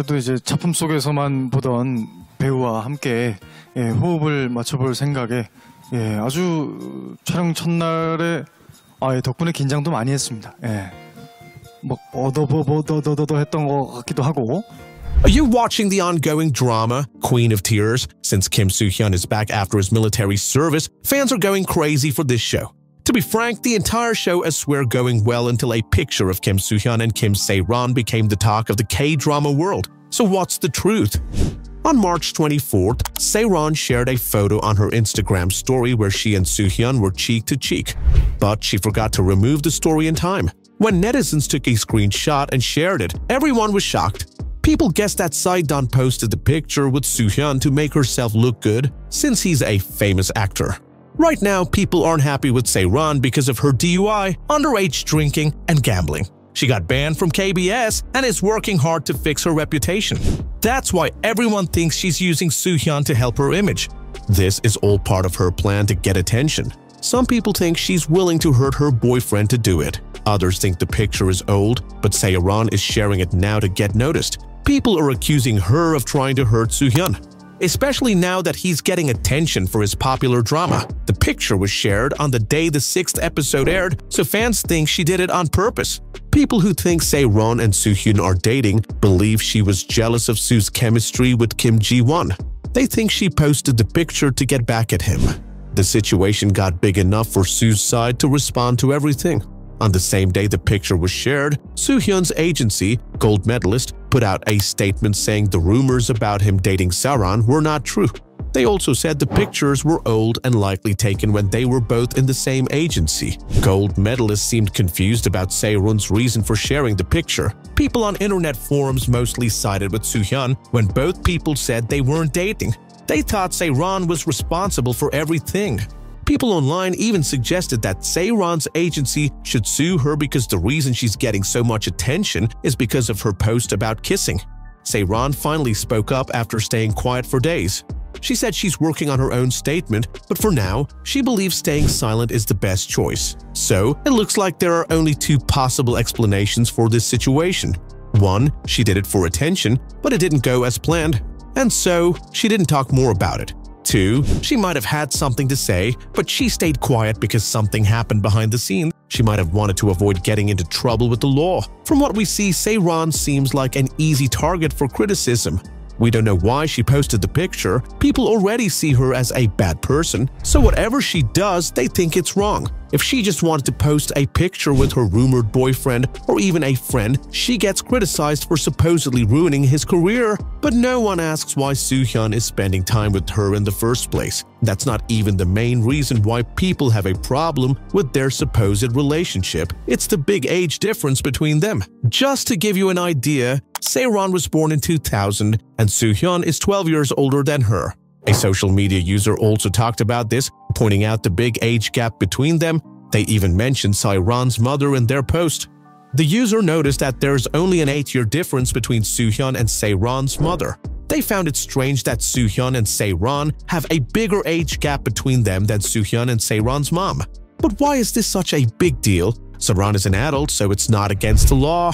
아무래도 이제 작품 속에서만 보던 배우와 함께 예, 호흡을 맞춰볼 생각에 예, 아주 촬영 첫날에 아, 예, 덕분에 긴장도 많이 했습니다. 예. 뭐 어더버버더더더 했던 것 같기도 하고 Are you watching the ongoing drama, Queen of Tears? Since Kim Soo-hyun is back after his military service, fans are going crazy for this show. To be frank, the entire show is swear going well until a picture of Kim Soo-hyun and Kim Se-ron became the talk of the K-drama world. So what's the truth? On March 24th, Se-ron shared a photo on her Instagram story where she and Soo-hyun were cheek to cheek. But she forgot to remove the story in time. When netizens took a screenshot and shared it, everyone was shocked. People guessed that Se-ron posted the picture with Soo-hyun to make herself look good, since he's a famous actor. Right now, people aren't happy with Se-ron because of her DUI, underage drinking, and gambling. She got banned from KBS and is working hard to fix her reputation. That's why everyone thinks she's using Soo-hyun to help her image. This is all part of her plan to get attention. Some people think she's willing to hurt her boyfriend to do it. Others think the picture is old, but Se-ron is sharing it now to get noticed. People are accusing her of trying to hurt Soo-hyun, especially now that he's getting attention for his popular drama. The picture was shared on the day the sixth episode aired, so fans think she did it on purpose. People who think Se-ron and Soo-hyun are dating believe she was jealous of Soo's chemistry with Kim Ji-won. They think she posted the picture to get back at him. The situation got big enough for Soo's side to respond to everything. On the same day the picture was shared, Soo-hyun's agency, Gold Medalist, put out a statement saying the rumors about him dating Se-ron were not true. They also said the pictures were old and likely taken when they were both in the same agency. Gold Medalist seemed confused about Se-ron's reason for sharing the picture. People on internet forums mostly sided with Soo-hyun when both people said they weren't dating. They thought Se-ron was responsible for everything. People online even suggested that Se-ron's agency should sue her because the reason she's getting so much attention is because of her post about kissing. Se-ron finally spoke up after staying quiet for days. She said she's working on her own statement, but for now, she believes staying silent is the best choice. So, it looks like there are only two possible explanations for this situation. One, she did it for attention, but it didn't go as planned, and so she didn't talk more about it. 2. She might have had something to say, but she stayed quiet because something happened behind the scenes. She might have wanted to avoid getting into trouble with the law. From what we see, Se-ron seems like an easy target for criticism. We don't know why she posted the picture. People already see her as a bad person, so whatever she does, they think it's wrong. If she just wanted to post a picture with her rumored boyfriend or even a friend, she gets criticized for supposedly ruining his career. But no one asks why Soo-hyun is spending time with her in the first place. That's not even the main reason why people have a problem with their supposed relationship. It's the big age difference between them. Just to give you an idea, Se-ron was born in 2000 and Soo-hyun is 12 years older than her. A social media user also talked about this, pointing out the big age gap between them. They even mentioned Se-ron's mother in their post. The user noticed that there's only an 8-year difference between Soo-hyun and Se-ron's mother. They found it strange that Soo-hyun and Se-ron have a bigger age gap between them than Soo-hyun and Se-ron's mom. But why is this such a big deal? Se-ron is an adult, so it's not against the law.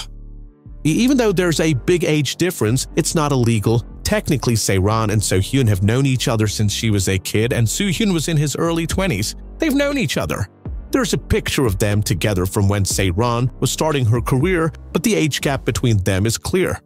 Even though there's a big age difference, it's not illegal. Technically, Se-ron and Soo-hyun have known each other since she was a kid and Soo-hyun was in his early 20s. They've known each other. There's a picture of them together from when Se-ron was starting her career, but the age gap between them is clear.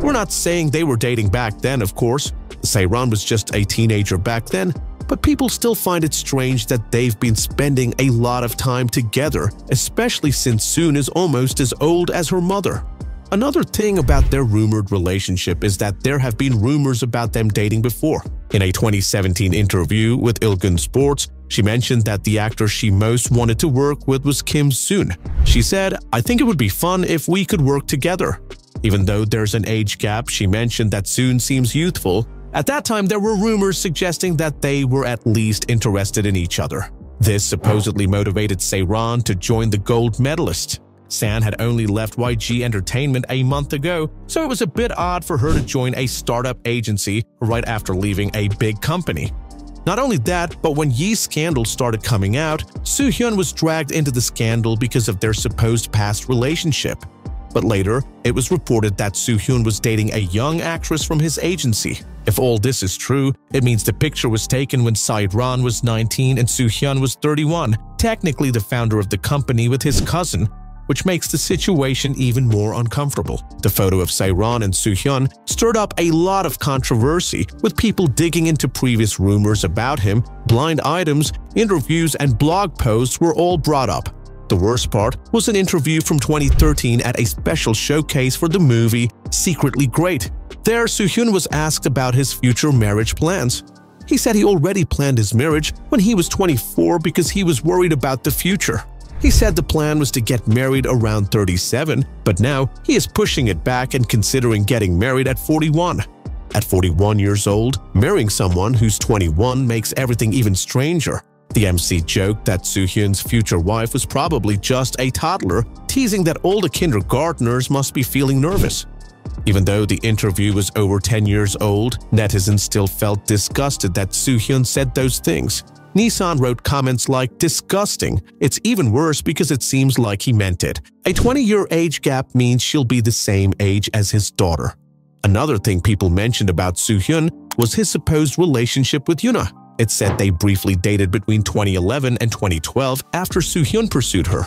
We're not saying they were dating back then, of course. Se-ron was just a teenager back then, but people still find it strange that they've been spending a lot of time together, especially since Soon is almost as old as her mother. Another thing about their rumored relationship is that there have been rumors about them dating before. In a 2017 interview with Ilgan Sports, she mentioned that the actor she most wanted to work with was Kim Soon. She said, I think it would be fun if we could work together. Even though there's an age gap, she mentioned that Soon seems youthful. At that time, there were rumors suggesting that they were at least interested in each other. This supposedly motivated Se-ron to join the gold medalist. San had only left YG Entertainment a month ago, so it was a bit odd for her to join a startup agency right after leaving a big company. Not only that, but when Ye's scandal started coming out, Soo-hyun was dragged into the scandal because of their supposed past relationship. But later, it was reported that Soo-hyun was dating a young actress from his agency. If all this is true, it means the picture was taken when Se-ron was 19 and Soo-hyun was 31, technically the founder of the company with his cousin, which makes the situation even more uncomfortable. The photo of Se-ron and Soo-hyun stirred up a lot of controversy, with people digging into previous rumors about him, blind items, interviews, and blog posts were all brought up. The worst part was an interview from 2013 at a special showcase for the movie Secretly Great. There, Soo-hyun was asked about his future marriage plans. He said he already planned his marriage when he was 24 because he was worried about the future. He said the plan was to get married around 37, but now he is pushing it back and considering getting married at 41. At 41 years old, marrying someone who's 21 makes everything even stranger. The MC joked that Soo-hyun's future wife was probably just a toddler, teasing that all the kindergartners must be feeling nervous. Even though the interview was over 10 years old, netizens still felt disgusted that Soo-hyun said those things. Netizens wrote comments like, disgusting. It's even worse because it seems like he meant it. A 20-year age gap means she'll be the same age as his daughter. Another thing people mentioned about Soo-hyun was his supposed relationship with Yuna. It said they briefly dated between 2011 and 2012 after Soo-hyun pursued her.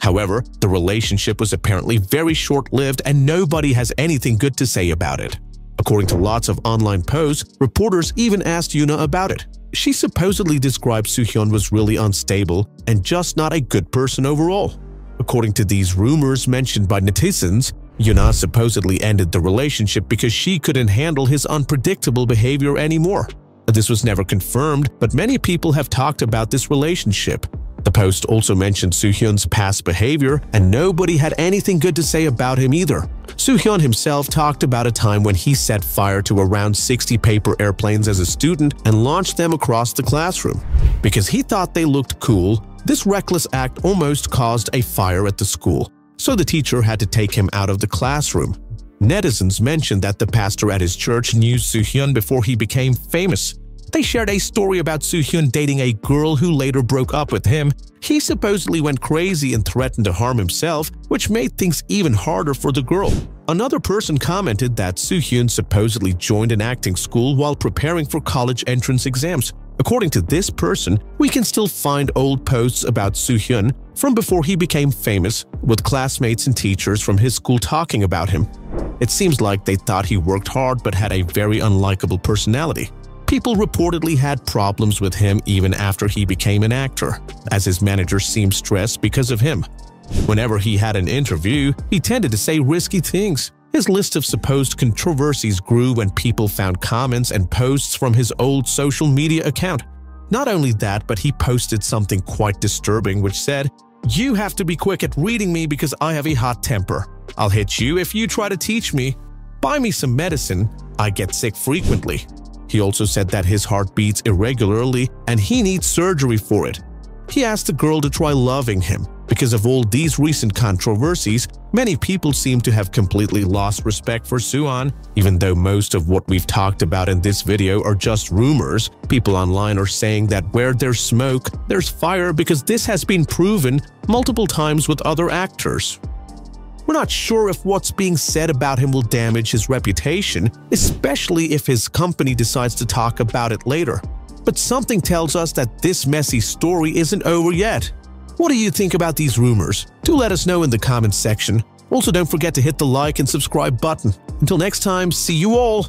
However, the relationship was apparently very short-lived and nobody has anything good to say about it. According to lots of online posts, reporters even asked Yuna about it. She supposedly described Soo-hyun was really unstable and just not a good person overall. According to these rumors mentioned by netizens, Yuna supposedly ended the relationship because she couldn't handle his unpredictable behavior anymore. This was never confirmed, but many people have talked about this relationship. The post also mentioned Soo-hyun's past behavior, and nobody had anything good to say about him either. Soo-hyun himself talked about a time when he set fire to around 60 paper airplanes as a student and launched them across the classroom. Because he thought they looked cool, this reckless act almost caused a fire at the school, so the teacher had to take him out of the classroom. Netizens mentioned that the pastor at his church knew Soo-hyun before he became famous. They shared a story about Soo-hyun dating a girl who later broke up with him. He supposedly went crazy and threatened to harm himself, which made things even harder for the girl. Another person commented that Soo-hyun supposedly joined an acting school while preparing for college entrance exams. According to this person, we can still find old posts about Soo-hyun from before he became famous, with classmates and teachers from his school talking about him. It seems like they thought he worked hard but had a very unlikable personality. People reportedly had problems with him even after he became an actor, as his manager seemed stressed because of him. Whenever he had an interview, he tended to say risky things. His list of supposed controversies grew when people found comments and posts from his old social media account. Not only that, but he posted something quite disturbing which said, You have to be quick at reading me because I have a hot temper. I'll hit you if you try to teach me. Buy me some medicine. I get sick frequently. He also said that his heart beats irregularly and he needs surgery for it. He asked the girl to try loving him. Because of all these recent controversies, many people seem to have completely lost respect for Soo-hyun. Even though most of what we've talked about in this video are just rumors, people online are saying that where there's smoke, there's fire because this has been proven multiple times with other actors. We're not sure if what's being said about him will damage his reputation, especially if his company decides to talk about it later. But something tells us that this messy story isn't over yet. What do you think about these rumors? Do let us know in the comments section. Also don't forget to hit the like and subscribe button. Until next time, see you all